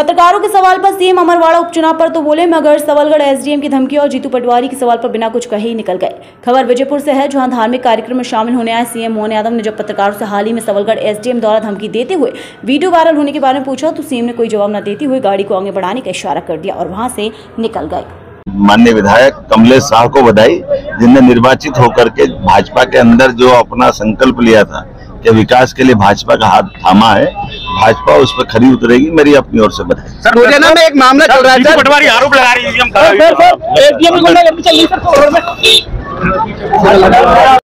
पत्रकारों के सवाल पर सीएम अमरवाड़ा उपचुनाव पर तो बोले, मगर सवलगढ़ एसडीएम की धमकी और जीतू पटवारी के सवाल पर बिना कुछ कहे ही निकल गए। खबर विजयपुर से है, जहाँ धार्मिक कार्यक्रम में शामिल होने आए सीएम मोहन यादव ने जब पत्रकारों से हाल ही में सवलगढ़ एसडीएम द्वारा धमकी देते हुए वीडियो वायरल होने के बारे में पूछा तो सीएम ने कोई जवाब न देते हुए गाड़ी को आगे बढ़ाने का इशारा कर दिया और वहाँ से निकल गए। माननीय विधायक कमलेश शाह को बधाई, जिनने निर्वाचित होकर के भाजपा के अंदर जो अपना संकल्प लिया था कि विकास के लिए भाजपा का हाथ थामा है। भाजपा उस पर खरी उतरेगी मेरी अपनी ओर से बताई सर मुरैना में एक मामला चल रहा है पटवारी आरोप लगा रही है